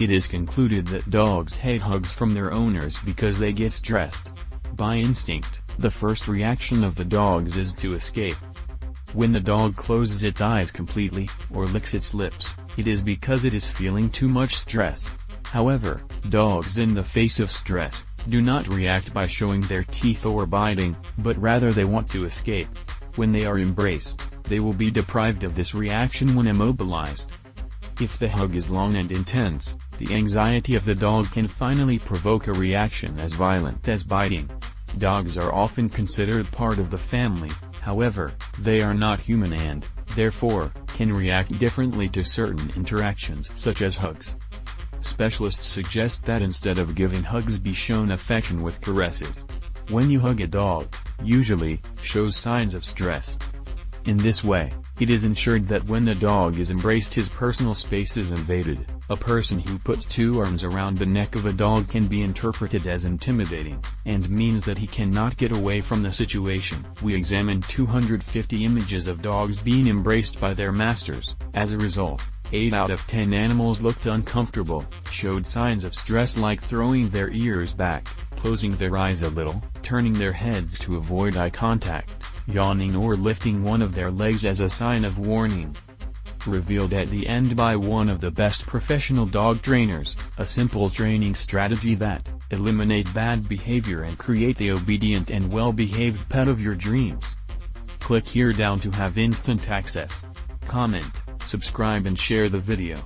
It is concluded that dogs hate hugs from their owners because they get stressed. By instinct, the first reaction of the dogs is to escape. When the dog closes its eyes completely, or licks its lips, it is because it is feeling too much stress. However, dogs in the face of stress, do not react by showing their teeth or biting, but rather they want to escape. When they are embraced, they will be deprived of this reaction when immobilized. If the hug is long and intense, the anxiety of the dog can finally provoke a reaction as violent as biting. Dogs are often considered part of the family, however, they are not human and, therefore, can react differently to certain interactions such as hugs. Specialists suggest that instead of giving hugs be shown affection with caresses. When you hug a dog, usually, shows signs of stress. In this way, it is ensured that when the dog is embraced his personal space is invaded. A person who puts two arms around the neck of a dog can be interpreted as intimidating, and means that he cannot get away from the situation. We examined 250 images of dogs being embraced by their masters. As a result, 8 out of 10 animals looked uncomfortable, showed signs of stress like throwing their ears back, closing their eyes a little, turning their heads to avoid eye contact, yawning or lifting one of their legs as a sign of warning. Revealed at the end by one of the best professional dog trainers, a simple training strategy that, eliminate bad behavior and create the obedient and well-behaved pet of your dreams. Click here down to have instant access. Comment, subscribe and share the video.